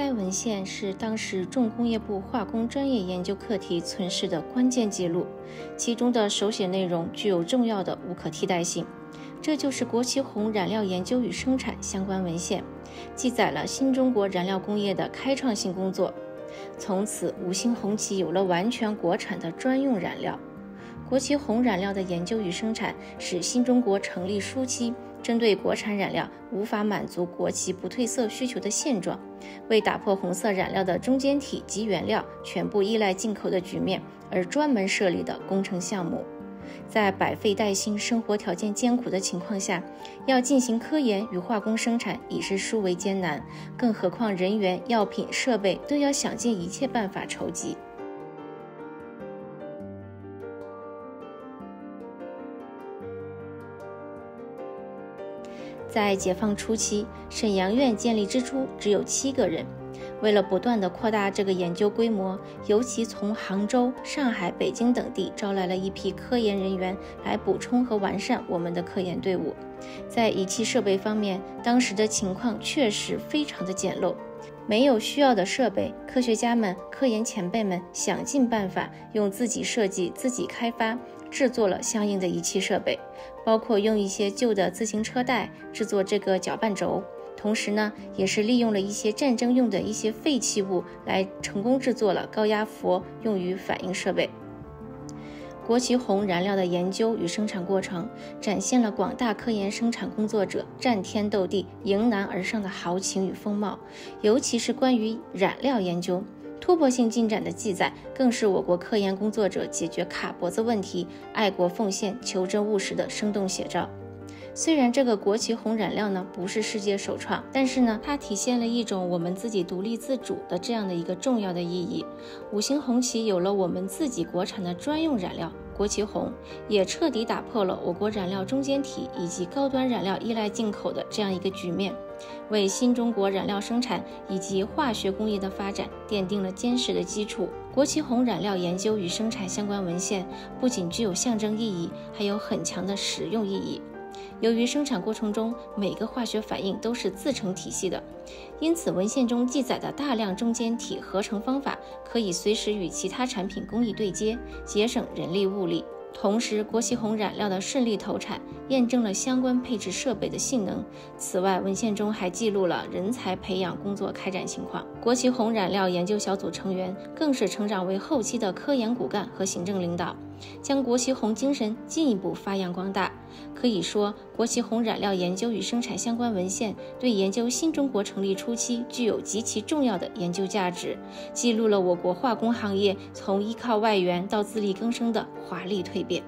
该文献是当时重工业部化工专业研究课题存世的关键记录，其中的手写内容具有重要的无可替代性。这就是国旗红染料研究与生产相关文献，记载了新中国染料工业的开创性工作。从此，五星红旗有了完全国产的专用染料。国旗红染料的研究与生产是新中国成立初期针对国产染料无法满足国旗不褪色需求的现状，为打破红色染料的中间体及原料全部依赖进口的局面而专门设立的工程项目。在百废待兴、生活条件艰苦的情况下，要进行科研与化工生产已是殊为艰难，更何况人员、药品、设备都要想尽一切办法筹集。在解放初期，沈阳院建立之初只有七个人。为了不断地扩大这个研究规模，尤其从杭州、上海、北京等地招来了一批科研人员来补充和完善我们的科研队伍。在仪器设备方面，当时的情况确实非常的简陋，没有需要的设备，科学家们、科研前辈们想尽办法，用自己设计、自己开发，制作了相应的仪器设备，包括用一些旧的自行车带制作这个搅拌轴。同时呢，也是利用了一些战争用的一些废弃物来成功制作了高压氟用于反应设备。国旗红燃料的研究与生产过程，展现了广大科研生产工作者战天斗地、迎难而上的豪情与风貌。尤其是关于染料研究突破性进展的记载，更是我国科研工作者解决卡脖子问题、爱国奉献、求真务实的生动写照。虽然这个国旗红染料呢不是世界首创，但是呢，它体现了一种我们自己独立自主的这样的一个重要的意义。五星红旗有了我们自己国产的专用染料国旗红，也彻底打破了我国染料中间体以及高端染料依赖进口的这样一个局面，为新中国染料生产以及化学工业的发展奠定了坚实的基础。国旗红染料研究与生产相关文献不仅具有象征意义，还有很强的实用意义。由于生产过程中每个化学反应都是自成体系的，因此文献中记载的大量中间体合成方法可以随时与其他产品工艺对接，节省人力物力。同时，国旗红染料的顺利投产，验证了相关配置设备的性能。此外，文献中还记录了人才培养工作开展情况。国旗红染料研究小组成员更是成长为后期的科研骨干和行政领导，将国旗红精神进一步发扬光大。可以说，国旗红染料研究与生产相关文献对研究新中国成立初期具有极其重要的研究价值，记录了我国化工行业从依靠外援到自力更生的华丽蜕变。